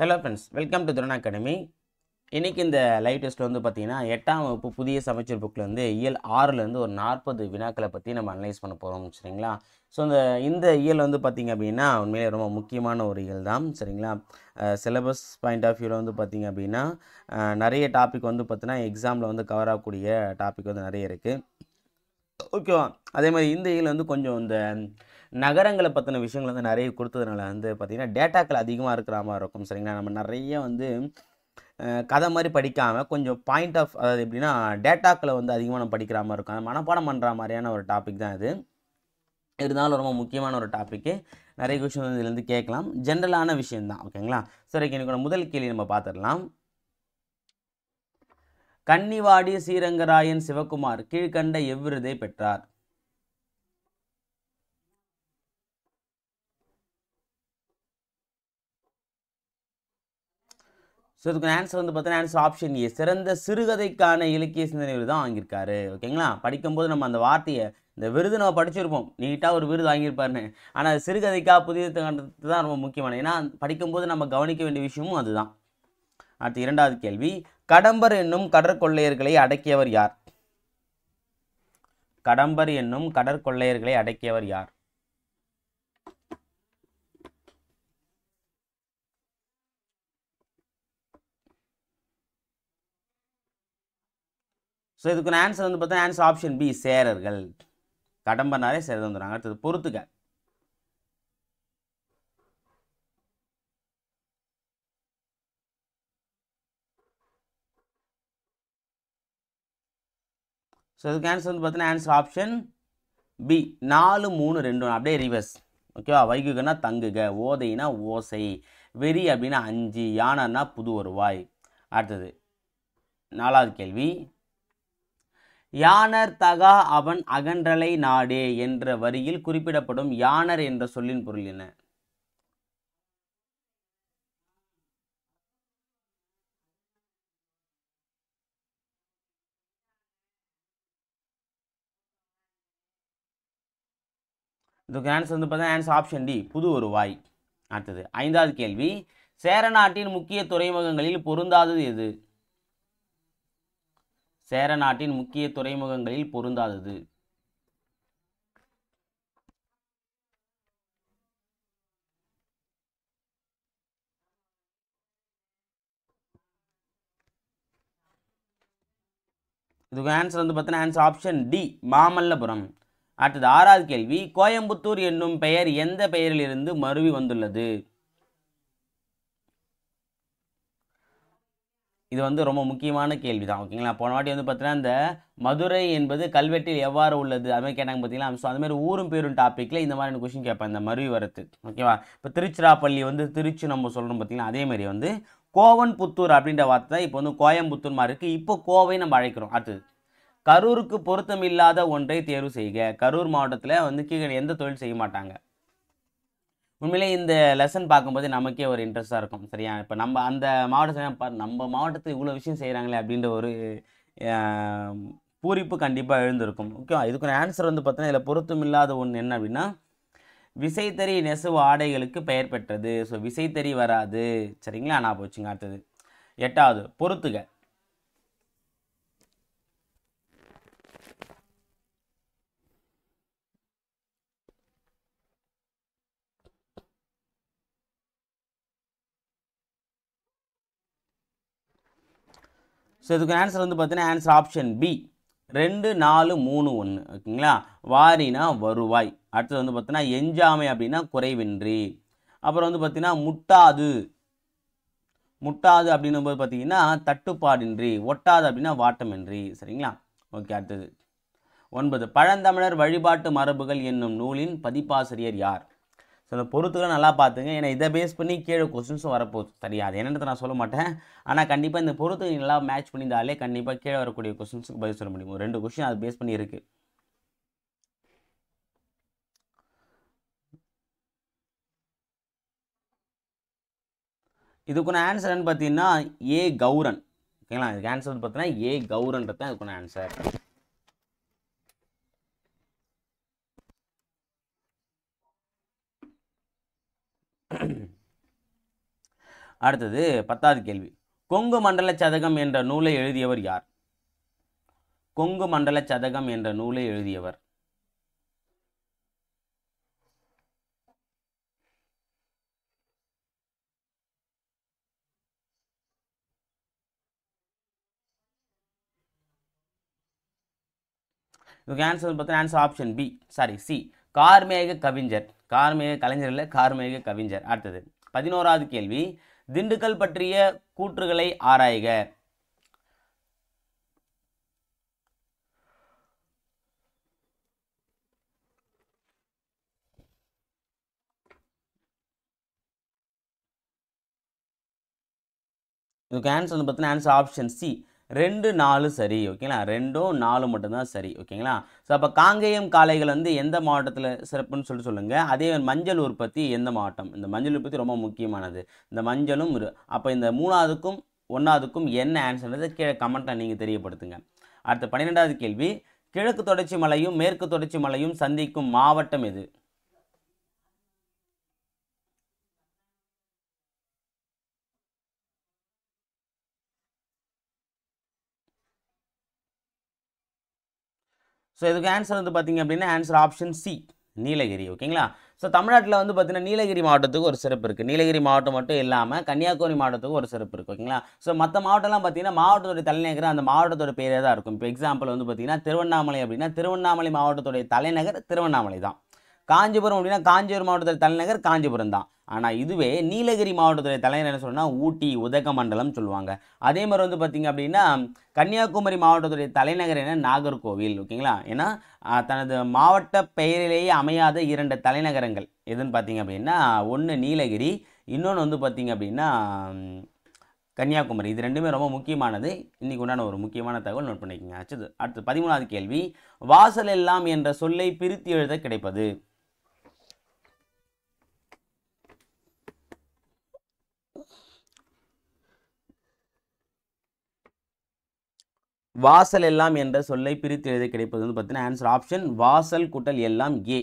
Hello friends welcome to துரண academy இன்றைக்கி இந்த லைவ் டெஸ்ட்டில் வந்து பார்த்திங்கன்னா எட்டாம் வகுப்பு புதிய சமைச்சர் புக்கில் வந்து இயல் ஆறுலேருந்து ஒரு நாற்பது வினாக்களை பற்றி நம்ம அனலைஸ் பண்ண போகிறோம் சரிங்களா? ஸோ இந்த இந்த இயல் வந்து பார்த்திங்க அப்படின்னா உண்மையிலே ரொம்ப முக்கியமான ஒரு இயல் தான் சரிங்களா? சிலபஸ் பாயிண்ட் ஆஃப் வியூவில் வந்து பார்த்திங்க அப்படின்னா நிறைய டாபிக் வந்து பார்த்தீங்கன்னா எக்ஸாமில் வந்து கவர் ஆகக்கூடிய டாபிக் வந்து நிறைய இருக்குது ஓகேவா அதே மாதிரி இந்த இயல் வந்து கொஞ்சம் இந்த நகரங்களை பற்றின விஷயங்கள் வந்து நிறைய கொடுத்ததுனால வந்து பார்த்திங்கன்னா டேட்டாக்கள் அதிகமாக இருக்கிற மாதிரி இருக்கும். சரிங்களா? நம்ம நிறைய வந்து கதை மாதிரி படிக்காமல் கொஞ்சம் பாயிண்ட் ஆஃப் அதாவது எப்படின்னா டேட்டாக்களை வந்து அதிகமாக நம்ம படிக்கிற மாதிரி இருக்கும். மனப்பாடம் பண்ணுற மாதிரியான ஒரு டாபிக் தான் இது இருந்தாலும் ரொம்ப முக்கியமான ஒரு டாப்பிக்கு நிறைய கொஷின் வந்து இதுலேருந்து கேட்கலாம். ஜென்ரலான விஷயந்தான் ஓகேங்களா சரி எனக்கு முதல் கேள்வி நம்ம பார்த்துடலாம். கன்னிவாடி ஸ்ரீரங்கராயன் சிவகுமார் கீழ்கண்ட எவ்விருதை பெற்றார்? ஸோ இதுக்கு ஆன்சர் வந்து பார்த்தீங்கன்னா ஆன்சர் ஆப்ஷன் ஏ சிறந்த சிறுகதைக்கான இலக்கிய சிந்தனை விருது தான் வாங்கியிருக்காரு. ஓகேங்களா படிக்கும்போது நம்ம அந்த வார்த்தையை இந்த விருது நம்ம படிச்சிருப்போம். நீட்டாக ஒரு விருது வாங்கியிருப்பாருன்னு. ஆனால் சிறுகதைக்காக புதிய கண்டது தான் ரொம்ப முக்கியமான. ஏன்னா படிக்கும்போது நம்ம கவனிக்க வேண்டிய விஷயமும் அதுதான். அடுத்து இரண்டாவது கேள்வி. கடம்பர் என்னும் கடற்கொள்ளையர்களை அடக்கியவர் யார்? கடம்பர் என்னும் கடற்கொள்ளையர்களை அடக்கியவர் யார்? ஸோ இதுக்கு ஆன்சர் வந்து பார்த்தா ஆன்சர் ஆப்ஷன் பி சேரர்கள். கடம்பனாரே சேர வந்துடுறாங்க அடுத்தது பொறுத்துக்க. ஸோ இதுக்கு ஆன்சர் வந்து பார்த்தீங்கன்னா ஆன்சர் ஆப்ஷன் பி நாலு மூணு ரெண்டு ஒன்று அப்படியே ரிவர்ஸ் ஓகேவா வைகுகனா தங்குக ஓதைனா ஓசை வெறி அப்படின்னா அஞ்சு யானைன்னா புது வருவாய் அடுத்தது நாலாவது கேள்வி. யானர் தகா அவன் அகன்றலை நாடே என்ற வரியில் குறிப்பிடப்படும் யானர் என்ற சொல்லின் பொருள் என்ன? இதுக்கு ஆன்சர் வந்து பார்த்தா ஆன்சர் ஆப்ஷன் டி புது ஒரு வாய். அடுத்தது ஐந்தாவது கேள்வி சேர நாட்டின் முக்கிய துறைமுகங்களில் பொருந்தாதது எது? சேர நாட்டின் முக்கிய துறைமுகங்களில் பொருந்தாதது. இதுக்கு ஆன்சர் வந்து பார்த்தீங்கன்னா ஆன்சர் ஆப்ஷன் டி மாமல்லபுரம். அடுத்தது ஆறாவது கேள்வி கோயம்புத்தூர் என்னும் பெயர் எந்த பெயரிலிருந்து மருவி வந்துள்ளது? இது வந்து ரொம்ப முக்கியமான கேள்வி தான் ஓகேங்களா? போன வாட்டி வந்து பார்த்தீங்கன்னா இந்த மதுரை என்பது கல்வெட்டில் எவ்வாறு உள்ளது? அது மாதிரி கேட்டாங்க பார்த்தீங்களா ஸோ அதுமாதிரி ஊரும் பேரும் டாப்பிக்கில் இந்த மாதிரி கொஷின் கேட்பேன் இந்த மருவி வரத்து ஓகேவா? இப்போ திருச்சிராப்பள்ளி வந்து திருச்சி நம்ம சொல்கிறோம் பார்த்தீங்களா அதே மாதிரி வந்து கோவன்புத்தூர் அப்படின்ற வார்த்தை இப்போ வந்து கோயம்புத்தூர் மாதிரி இருக்குது இப்போ கோவை நம்ம அழைக்கிறோம். அடுத்தது கரூருக்கு பொருத்தமில்லாத ஒன்றை தேர்வு செய்க. கரூர் மாவட்டத்தில் வந்து கீழே எந்த தொழில் செய்ய மாட்டாங்க? உண்மையிலே இந்த லெசன் பார்க்கும்போது நமக்கே ஒரு இன்ட்ரெஸ்ட்டாக இருக்கும் சரியா? இப்போ நம்ம அந்த மாவட்டத்தில் நம்ம மாவட்டத்தில் இவ்வளோ விஷயம் செய்கிறாங்களே அப்படின்ற ஒரு பூரிப்பு கண்டிப்பாக எழுந்திருக்கும். ஓகே இதுக்கு ஆன்சர் வந்து பார்த்தோன்னா இதில் பொருத்தமில்லாத ஒன்று என்ன அப்படின்னா விசைத்தறி நெசவு ஆடைகளுக்கு பெயர் பெற்றது. ஸோ விசைத்தறி வராது. சரிங்களா? நான் போச்சுங்க அடுத்தது. எட்டாவது பொறுத்துக ஸோ இதுக்கு ஆன்சர் வந்து பார்த்தீங்கன்னா ஆன்சர் ஆப்ஷன் பி ரெண்டு நாலு மூணு ஒன்று ஓகேங்களா? வாரினா வருவாய். அடுத்தது வந்து பார்த்தீங்கன்னா எஞ்சாமை அப்படின்னா குறைவின்றி. அப்புறம் வந்து பார்த்தீங்கன்னா முட்டாது. முட்டாது அப்படின்னும் போது பார்த்தீங்கன்னா தட்டுப்பாடின்றி. ஒட்டாது அப்படின்னா வாட்டமின்றி. சரிங்களா? ஓகே அடுத்தது. ஒன்பது. பழந்தமிழர் வழிபாட்டு மரபுகள் என்னும் நூலின் பதிப்பாசிரியர் யார்? ஸோ அந்த பொறுத்துக்களை நல்லா பார்த்துங்க. ஏன்னா இதை பேஸ் பண்ணி கீழே கொஸ்டின்ஸும் வரப்போகுது. சரியா? அது என்னென்னு நான் சொல்ல மாட்டேன். ஆனால் கண்டிப்பாக இந்த பொறுத்து நல்லா மேட்ச் பண்ணியிருந்தாலே கண்டிப்பாக கீழே வரக்கூடிய கொஸ்டின்ஸுக்கு பதில் சொல்ல முடியும். ரெண்டு கொஸ்டின் அது பேஸ் பண்ணி இருக்குது இதுக்குன ஆன்சர்னு பார்த்தீங்கன்னா ஏ கௌரன். ஓகேங்களா? இதுக்கு ஆன்சர் வந்து பார்த்தீங்கன்னா ஏ கௌரன்றது தான் இதுக்குன ஆன்சர் அடுத்தது பத்தாவது கேள்வி. கொங்கு மண்டல சதகம் என்ற நூலை எழுதியவர் யார்? கொங்கு மண்டல சதகம் என்ற நூலை எழுதியவர். இதுக்கு ஆன்சர் பார்த்தீங்கன்னா answer option B sorry C கார்மேக கவிஞர். கார்மேக கலைஞர் இல்லை கார்மேக கவிஞர். அடுத்தது பதினோராவது கேள்வி. திண்டுக்கல் பற்றிய கூற்றுகளை ஆராய்க. இதுக்கு ஆன்சர் வந்து பார்த்தீங்கன்னா ஆன்சர் ஆப்ஷன் சி ரெண்டு நாலு சரி ஓகேங்களா? ரெண்டும் நாலு மட்டும்தான் சரி ஓகேங்களா? ஸோ அப்போ காங்கேயம் காளைகள் வந்து எந்த மாவட்டத்தில் சிறப்புன்னு சொல்லிட்டு சொல்லுங்கள் அதே மஞ்சள் உற்பத்தி எந்த மாவட்டம்? இந்த மஞ்சள் உற்பத்தி ரொம்ப முக்கியமானது. இந்த மஞ்சளும் அப்போ இந்த மூணாவதுக்கும் ஒன்றாவதுக்கும் என்ன ஆன்சர்ன்றதை கீழே கமெண்ட்டை நீங்கள் தெரியப்படுத்துங்க. அடுத்த பன்னிரெண்டாவது கேள்வி. கிழக்கு தொடர்ச்சி மலையும் மேற்கு தொடர்ச்சி மலையும் சந்திக்கும் மாவட்டம் எது? ஸோ இதுக்கு ஆன்சர் வந்து பார்த்தீங்க அப்படின்னா ஆன்சர் ஆப்ஷன் சி நீலகிரி ஓகேங்களா? ஸோ தமிழ்நாட்டில் வந்து பார்த்தீங்கன்னா நீலகிரி மாவட்டத்துக்கு ஒரு சிறப்பு இருக்குது நீலகிரி மாவட்டம் மட்டும் இல்லாமல் கன்னியாகுமரி மாவட்டத்துக்கு ஒரு சிறப்பு இருக்குது ஓகேங்களா? ஸோ மற்ற மாவட்டம்லாம் பார்த்தீங்கன்னா மாவட்டத்துடைய தலைநகர் அந்த மாவட்டத்தோட பேரே தான் இருக்கும். இப்போ எக்ஸாம்பிள் வந்து பார்த்தீங்கன்னா திருவண்ணாமலை அப்படின்னா திருவண்ணாமலை மாவட்டத்துடைய தலைநகர் திருவண்ணாமலை தான். காஞ்சிபுரம் அப்படின்னா காஞ்சிபுரம் மாவட்டத்தில் தலைநகர் காஞ்சிபுரம் தான். ஆனால் இதுவே நீலகிரி மாவட்டத்துடைய தலைநகர் என்ன சொல்லணும்னா ஊட்டி உதகமண்டலம் சொல்லுவாங்க. அதே மாதிரி வந்து பார்த்திங்க அப்படின்னா கன்னியாகுமரி மாவட்டத்துடைய தலைநகர் என்ன? நாகர்கோவில் ஓகேங்களா? ஏன்னா தனது மாவட்ட பெயரிலேயே அமையாத இரண்டு தலைநகரங்கள். எதுன்னு பார்த்திங்க அப்படின்னா ஒன்று நீலகிரி இன்னொன்று வந்து பார்த்திங்க அப்படின்னா கன்னியாகுமரி. இது ரெண்டுமே ரொம்ப முக்கியமானது. இன்றைக்கு உண்டான ஒரு முக்கியமான தகவல் நோட் பண்ணிக்கோங்க. அடுத்தது அடுத்து பதிமூணாவது கேள்வி. வாசல் எல்லாம் என்ற சொல்லை பிரித்து எழுத கிடைப்பது. வாசல் எல்லாம் என்ற சொல்லை பிரித்து எழுத கிடைப்பது வந்து பார்த்தீங்கன்னா ஆன்சர் ஆப்ஷன் வாசல் கூட்டல் எல்லாம் ஏ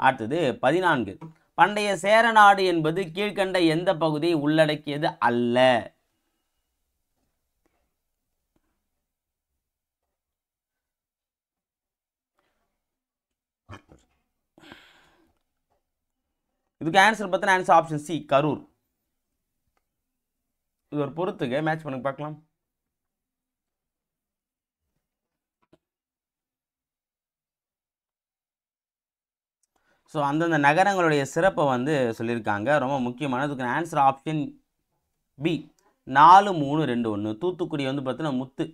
அடுத்தது பதினான்கு. பண்டைய சேரநாடு என்பது கீழ்க்கண்ட எந்த பகுதியை உள்ளடக்கியது அல்ல? இதுக்கு ஆன்சர் பார்த்தீங்கன்னா ஆன்சர் ஆப்ஷன் சி கரூர். இது ஒரு பொறுத்துங்க மேட்ச் பண்ணுங்க பார்க்கலாம். ஸோ அந்தந்த நகரங்களுடைய சிறப்பை வந்து சொல்லியிருக்காங்க. ரொம்ப முக்கியமானதுக்கு ஆன்சர் ஆப்ஷன் பி நாலு மூணு ரெண்டு ஒன்று தூத்துக்குடி வந்து பார்த்தீங்கன்னா முத்து.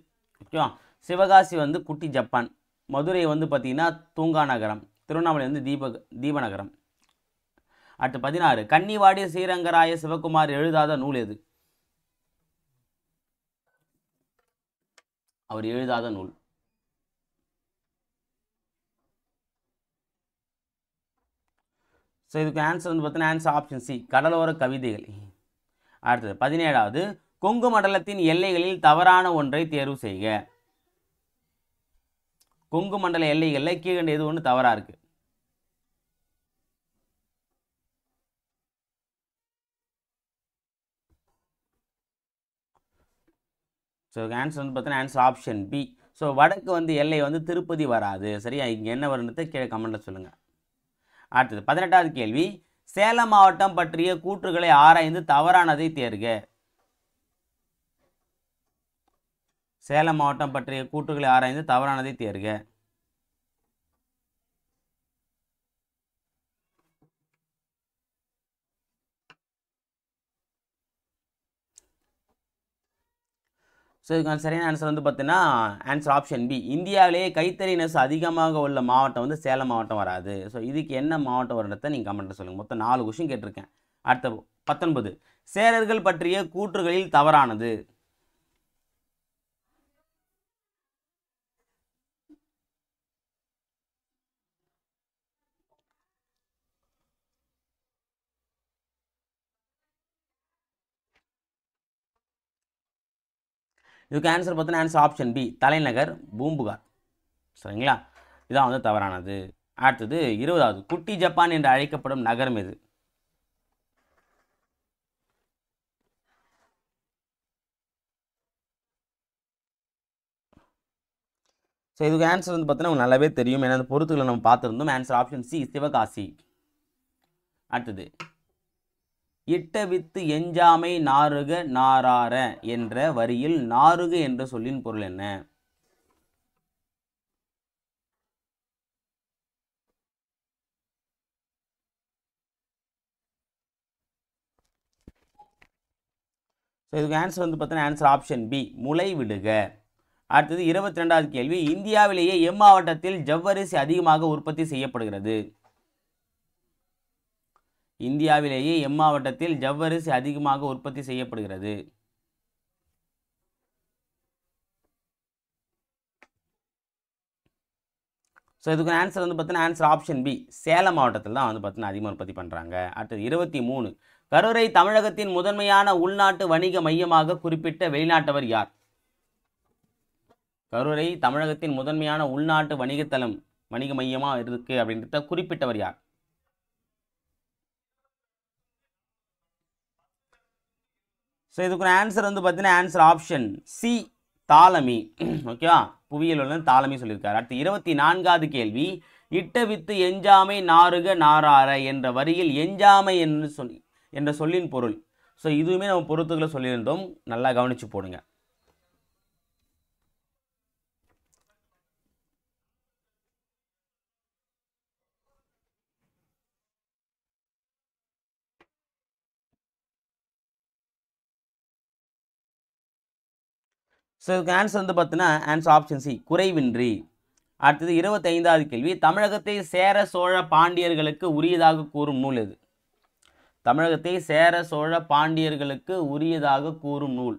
ஓகேவா? சிவகாசி வந்து குட்டி ஜப்பான். மதுரை வந்து பார்த்தீங்கன்னா தூங்கா நகரம். திருவண்ணாமலை வந்து தீப தீபநகரம். அடுத்து பதினாறு. கன்னிவாடி ஸ்ரீரங்கராய சிவகுமார் எழுதாத நூல் எது? அவர் எழுதாத நூல். ஸோ இதுக்கு ஆன்சர் வந்து பார்த்தீங்கன்னா ஆன்சர் ஆப்ஷன் சி கடலோர கவிதைகள். அடுத்தது பதினேழாவது கொங்கு மண்டலத்தின் எல்லைகளில் தவறான ஒன்றை தேர்வு செய்க. கொங்கு மண்டல எல்லைகளில் கீழ்கண்ட எது ஒன்று தவறாக இருக்கு? ஸோ ஆன்சர் வந்து பார்த்தீங்கன்னா ஆன்சர் ஆப்ஷன் பி ஸோ வடக்கு வந்து எல்லை வந்து திருப்பதி வராது. சரியா? இங்கே என்ன வருன்றதை கீழே கமெண்டில் சொல்லுங்கள் அடுத்தது பதினெட்டாவது கேள்வி. சேலம் மாவட்டம் பற்றிய கூற்றுகளை ஆராய்ந்து தவறானதை தேர்க. சேலம் மாவட்டம் பற்றிய கூற்றுகளை ஆராய்ந்து தவறானதை தேர்க. ஸோ இதுக்கான சரியான ஆன்சர் வந்து பார்த்தீங்கன்னா ஆன்சர் ஆப்ஷன் பி இந்தியாவிலேயே கைத்தறி நெசு அதிகமாக உள்ள மாவட்டம் வந்து சேலம் மாவட்டம் வராது. ஸோ இதுக்கு என்ன மாவட்டம் வருன்றதை நீங்கள் கமெண்ட்டில் சொல்லுங்கள் மொத்தம் நாலு கொஷின் கேட்டிருக்கேன். அடுத்த பத்தொன்பது. சேரர்கள் பற்றிய கூற்றுகளில் தவறானது. இதுக்கு ஆன்சர் பார்த்தோன்னா ஆன்சர் ஆப்ஷன் பி தலைநகர் பூம்புகார். சரிங்களா? இதான் வந்து தவறானது. அடுத்தது இருபதாவது குட்டி ஜப்பான் என்று அழைக்கப்படும் நகரம் எது? ஸோ இதுக்கு ஆன்சர் வந்து பார்த்தோன்னா உங்களுக்கு நல்லாவே தெரியும். ஏன்னா பொறுத்துக்களை நம்ம பார்த்துருந்தோம். Answer option C Sivakasi. அடுத்தது இட்ட வித்து எஞ்சாமை நாருக நாரார என்ற வரியில் நாருக என்ற சொல்லின் பொருள் என்ன? ஸோ இதுக்கு ஆன்சர் வந்து பார்த்தீங்கன்னா ஆன்சர் ஆப்ஷன் பி முளை விடுக. அடுத்தது இருபத்தி ரெண்டாவது கேள்வி இந்தியாவிலேயே எம்மாவட்டத்தில் ஜவ்வரிசி அதிகமாக உற்பத்தி செய்யப்படுகிறது. இந்தியாவிலேயே எம்மாவட்டத்தில் ஜவ்வரிசி அதிகமாக உற்பத்தி செய்யப்படுகிறது. ஸோ இதுக்கு ஆன்சர் வந்து பார்த்தீங்கன்னா ஆன்சர் ஆப்ஷன் பி சேலம் மாவட்டத்தில் தான் வந்து பார்த்தீங்கன்னா அதிகமாக உற்பத்தி பண்ணுறாங்க அடுத்தது இருபத்தி மூணு. கரூரை தமிழகத்தின் முதன்மையான உள்நாட்டு வணிக மையமாக குறிப்பிட்ட வெளிநாட்டவர் யார்? கரூரை தமிழகத்தின் முதன்மையான உள்நாட்டு வணிகத்தலம் வணிக மையமாக இருக்குது அப்படின்றத குறிப்பிட்டவர் யார்? ஸோ இதுக்கு ஆன்சர் வந்து பார்த்தீங்கன்னா ஆன்சர் ஆப்ஷன் சி தாலமி ஓகேவா புவியியல் வந்து தாலமி சொல்லியிருக்காரு. அடுத்து இருபத்தி நான்காவது கேள்வி இட்ட வித்து எஞ்சாமை நாறுக நாரார என்ற வரியில் எஞ்சாமை என்று சொல் என்ற சொல்லின் பொருள். ஸோ இதுவுமே நம்ம பொறுத்துக்களை சொல்லியிருந்தோம். நல்லா கவனித்து போடுங்க. ஸோ இதுக்கு ஆன்சர் வந்து பார்த்தீங்கன்னா ஆன்சர் ஆப்ஷன் சி குறைவின்றி. அடுத்தது இருபத்தைந்தாவது கேள்வி தமிழகத்தை சேர சோழ பாண்டியர்களுக்கு உரியதாக கூறும் நூல் எது? தமிழகத்தை சேர சோழ பாண்டியர்களுக்கு உரியதாக கூறும் நூல்.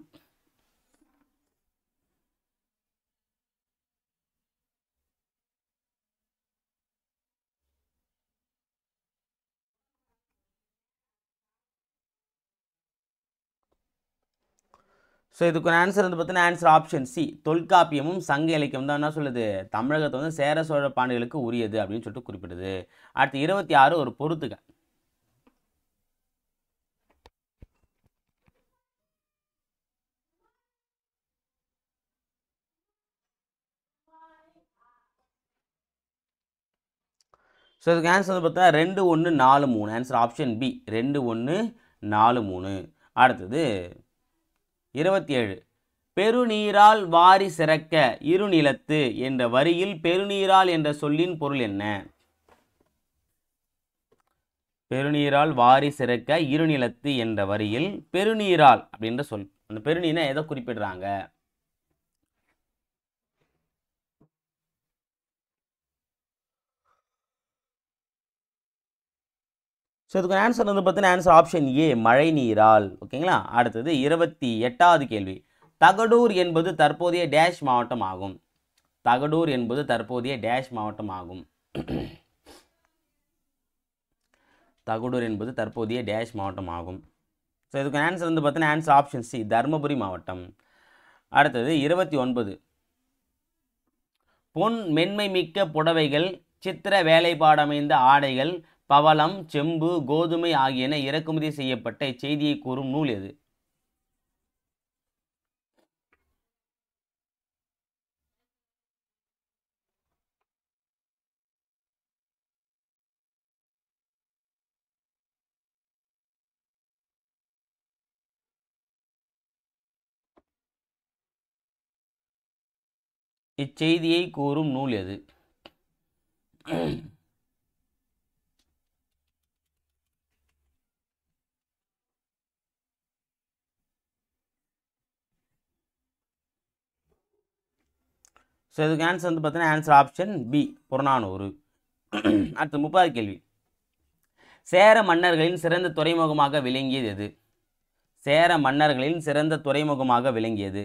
ஸோ இதுக்கு ஆன்சர் வந்து பார்த்தீங்கன்னா ஆன்சர் ஆப்ஷன் சி தொல்காப்பியமும் சங்க இலக்கியம் தான். என்ன சொல்லுது? தமிழகத்தை வந்து சேர சோழ பாண்டியர்களுக்கு உரியது அப்படின்னு சொல்லிட்டு குறிப்பிடுது. அடுத்து இருபத்தி ஆறு ஒரு பொறுத்துக. ஸோ இதுக்கு ஆன்சர் வந்து பார்த்தீங்கன்னா ரெண்டு ஒன்று நாலு மூணு. ஆன்சர் ஆப்ஷன் பி ரெண்டு ஒன்று நாலு மூணு. அடுத்தது இருபத்தி ஏழு. பெருநீரால் வாரி சிறக்க இருநிலத்து என்ற வரியில் பெருநீரால் என்ற சொல்லின் பொருள் என்ன? பெருநீரால் வாரி சிறக்க இருநிலத்து என்ற வரியில் பெருநீரால் அப்படின்ற சொல். அந்த பெருநீரை எதை குறிப்பிடுறாங்க? ஸோ இதுக்கு ஆன்சர் வந்து பார்த்தீங்கன்னா ஆன்சர் ஆப்ஷன் ஏ மழை நீரால். ஓகேங்களா? அடுத்தது இருபத்தி எட்டாவது கேள்வி. தகடூர் என்பது தற்போதைய டேஷ் மாவட்டம் ஆகும். தகடூர் என்பது தற்போதைய டேஷ் மாவட்டம் ஆகும். தகடூர் என்பது தற்போதைய டேஷ் மாவட்டம் ஆகும். ஸோ இதுக்கு ஆன்சர் வந்து பார்த்தீங்கன்னா ஆன்சர் ஆப்ஷன் சி தருமபுரி மாவட்டம். அடுத்தது இருபத்தி ஒன்பது. பொன் மென்மை மிக்க புடவைகள் சித்திர வேலைப்பாடமைந்த ஆடைகள் பவளம் செம்பு கோதுமை ஆகியன இறக்குமதி செய்யப்பட்ட இச்செய்தியை கூறும் நூல் எது? இச்செய்தியை கூறும் நூல் எது? ஸோ இதுக்கு ஆன்சர் வந்து பார்த்தீங்கன்னா ஆன்சர் ஆப்ஷன் பி புறநானூறு. அடுத்து முப்பது கேள்வி. சேர மன்னர்களின் சிறந்த துறைமுகமாக விளங்கியது எது? சேர மன்னர்களின் சிறந்த துறைமுகமாக விளங்கியது.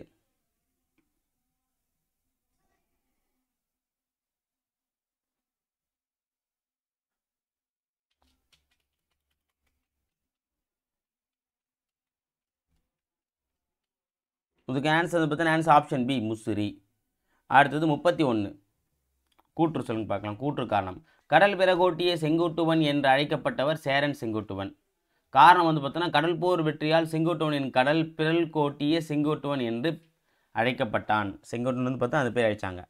இதுக்கு ஆன்சர் வந்து பார்த்தீங்கன்னா ஆன்சர் ஆப்ஷன் பி முசிறி. அடுத்தது முப்பத்தி ஒன்று. கூற்று சொல்லுங்க பார்க்கலாம். கூற்று காரணம். கடல் பிறகோட்டிய செங்குட்டுவன் என்று அழைக்கப்பட்டவர் சேரன் செங்குட்டுவன். காரணம் வந்து பார்த்தோன்னா கடல் போர் வெற்றியால் செங்குட்டுவனின் கடல் பிறல் கோட்டிய செங்குட்டுவன் என்று அழைக்கப்பட்டான். செங்குட்டுவன் வந்து பார்த்தா அது பேர் அழைச்சாங்க.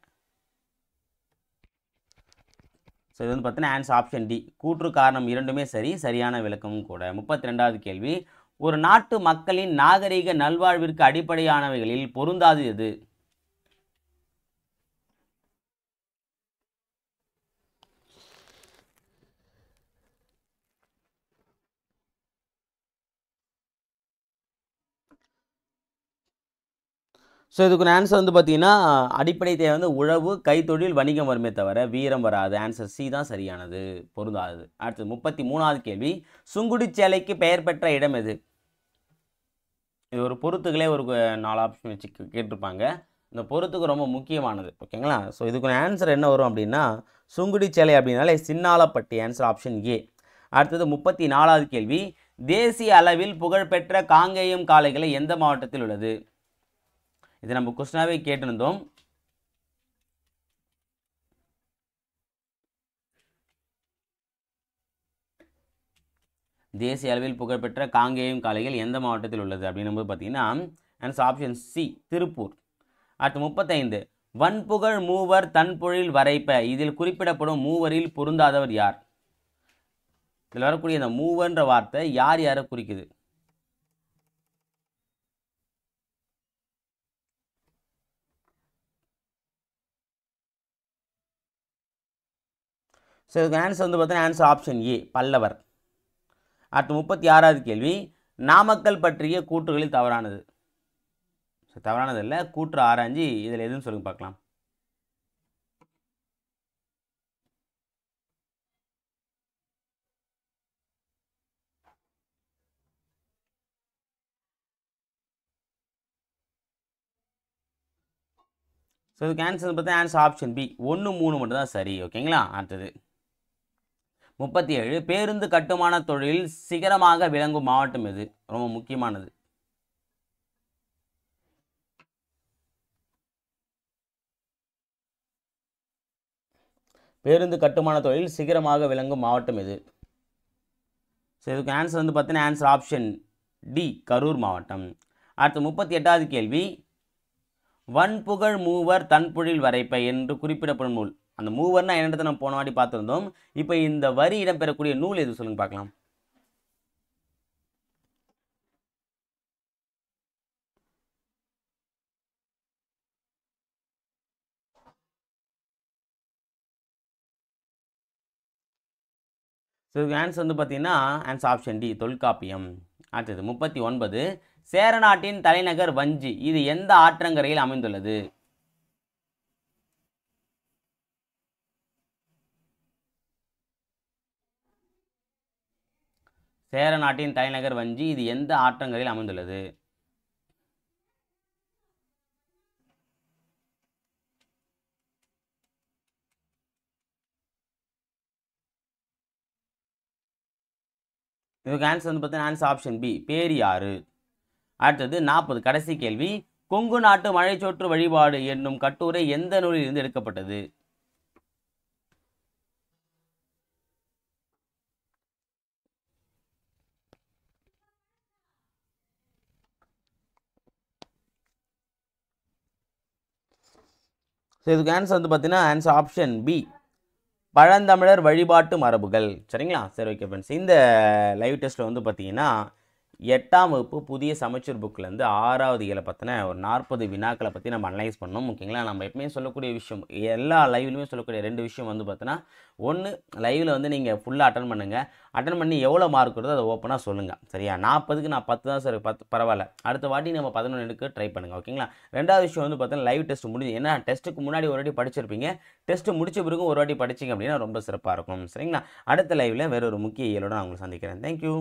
ஸோ இது வந்து பார்த்தீங்கன்னா ஆன்சர் ஆப்ஷன் டி கூற்று காரணம் இரண்டுமே சரி சரியான விளக்கமும் கூட. முப்பத்தி ரெண்டாவது கேள்வி. ஒரு நாட்டு மக்களின் நாகரிக நல்வாழ்விற்கு அடிப்படையானவைகளில் பொருந்தாது எது? ஸோ இதுக்கு ஆன்சர் வந்து பார்த்திங்கன்னா அடிப்படை தேவை வந்து உழவு கைத்தொழில் வணிகம் வருமே தவிர வீரம் வராது. ஆன்சர் சி தான் சரியானது பொருந்தாது அடுத்தது முப்பத்தி மூணாவது கேள்வி சுங்குடி சேலைக்கு பெயர் பெற்ற இடம் எது? இது ஒரு பொருத்துகளே ஒரு நாலு ஆப்ஷன் வச்சு கே- கேட்டிருப்பாங்க. இந்த பொறுத்துக்கு ரொம்ப முக்கியமானது ஓகேங்களா? ஸோ இதுக்கு ஆன்சர் என்ன வரும் அப்படின்னா சுங்குடி சேலை அப்படின்னாலே சின்னாலப்பட்டி ஆன்சர் ஆப்ஷன் ஏ அடுத்தது முப்பத்தி நாலாவது கேள்வி தேசிய அளவில் புகழ்பெற்ற காங்கேயம் காளைகளை எந்த மாவட்டத்தில் உள்ளது? இது நம்ம கொஸ்டினாவே கேட்டிருந்தோம். தேசிய அளவில் புகழ்பெற்ற காங்கேயம் காலைகள் எந்த மாவட்டத்தில் உள்ளது அப்படின்னு போது பார்த்தீங்கன்னா ஆன்சர் ஆப்ஷன் சி திருப்பூர். அடுத்து முப்பத்தைந்து வன்புகழ் மூவர் தன்பொழில் வரைப்ப. இதில் குறிப்பிடப்படும் மூவரில் பொருந்தாதவர் யார்? இதில் வரக்கூடிய இந்த மூவர்ன்ற வார்த்தை யார் யாரை குறிக்குது? ஸோ இதுக்கு ஆன்சர் வந்து பார்த்தீங்கன்னா ஆன்சர் ஆப்ஷன் ஏ பல்லவர். அடுத்து முப்பத்தி ஆறாவது கேள்வி நாமக்கல் பற்றிய கூற்றுகளில் தவறானது. ஸோ தவறானது இல்லை கூற்று ஆராய்ஞ்சு இதில் எதுன்னு சொல்லுங்க பார்க்கலாம். ஸோ இதுக்கு ஆன்சர் பார்த்தா ஆன்சர் ஆப்ஷன் பி ஒன்று மூணு மட்டும் தான் சரி ஓகேங்களா அடுத்தது. முப்பத்தி ஏழு பேருந்து கட்டுமான தொழில் சிகரமாக விளங்கும் மாவட்டம் எது? ரொம்ப முக்கியமானது. பேருந்து கட்டுமான தொழில் சிகரமாக விளங்கும் மாவட்டம் எது? ஸோ இதுக்கு ஆன்சர் வந்து பார்த்தீங்கன்னா ஆன்சர் ஆப்ஷன் டி கரூர் மாவட்டம். அடுத்து முப்பத்தி எட்டாவது கேள்வி. வன்புகழ் மூவர் தன்புழில் வரைப்ப என்று குறிப்பிடப்படும் நூல். அந்த மூவர்னா என்னன்றதை நம்ம போன வாட்டி பார்த்துருந்தோம். இப்போ இந்த வரி இடம்பெறக்கூடிய நூல் எது சொல்லுங்க பார்க்கலாம். ஸோ இதுக்கு ஆன்சர் வந்து பார்த்தீங்கன்னா ஆன்சர் ஆப்ஷன் டி தொல்காப்பியம். அடுத்தது முப்பத்தி ஒன்பது சேரநாட்டின் தலைநகர் வஞ்சி இது எந்த ஆற்றங்கரையில் அமைந்துள்ளது? சேர நாட்டின் தலைநகர் வஞ்சி இது எந்த ஆற்றங்கரையில் அமைந்துள்ளது? இதுக்கு ஆன்சர் வந்து பார்த்தீங்கன்னா ஆன்சர் ஆப்ஷன் பி பேரியாறு அடுத்தது நாற்பது கடைசி கேள்வி கொங்கு நாட்டு மழைச்சோற்று வழிபாடு என்னும் கட்டுரை எந்த நூலில் இருந்து எடுக்கப்பட்டது? ஸோ இதுக்கு ஆன்சர் வந்து பார்த்தீங்கன்னா ஆன்சர் ஆப்ஷன் பி பழந்தமிழர் வழிபாட்டு மரபுகள். சரிங்களா? சரி ஓகே ஃப்ரெண்ட்ஸ் இந்த லைவ் டெஸ்ட்டில் வந்து பார்த்தீங்கன்னா எட்டாம் வகுப்பு புதிய சமைச்சர் புக்லேருந்து ஆறாவது இயலை பற்றின ஒரு நாற்பது வினாக்களை பற்றி நம்ம அனலைஸ் பண்ணோம் ஓகேங்களா? நம்ம எப்பவுமே சொல்லக்கூடிய விஷயம் எல்லா லைவ்லையுமே சொல்லக்கூடிய ரெண்டு விஷயம் வந்து பார்த்தோன்னா ஒன்று லைவில் வந்து நீங்கள் ஃபுல்லாக அட்டன் பண்ணுங்கள் அட்டன் பண்ணி எவ்வளோ மார்க் வருதோ அதை ஓப்பனாக சொல்லுங்கள் சரியா? நாற்பதுக்கு நான் பத்து தான் சார் பத்து பரவாயில்ல. அடுத்த வாட்டி நம்ம பதினொன்று எடுக்க ட்ரை பண்ணுங்கள் ஓகேங்களா? ரெண்டாவது விஷயம் வந்து பார்த்தீங்கன்னா லைவ் டெஸ்ட் முடிஞ்சு ஏன்னா டெஸ்ட்டுக்கு முன்னாடி ஒரு வாட்டி படிச்சிருப்பீங்க. டெஸ்ட்டு முடிச்ச பிறகு ஒரு வாட்டி படிச்சிங்க அப்படின்னா ரொம்ப சிறப்பாக இருக்கும் சரிங்களா? அடுத்த லைவில் வேறு ஒரு முக்கிய இயலோட நான் உங்களை சந்திக்கிறேன். தேங்க்யூ